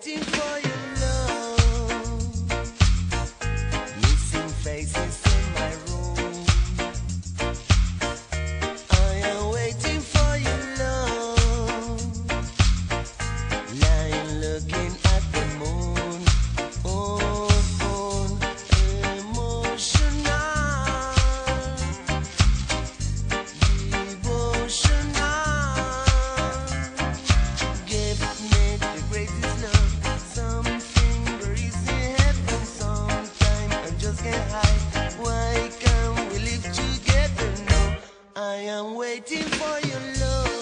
fighting waiting for your love.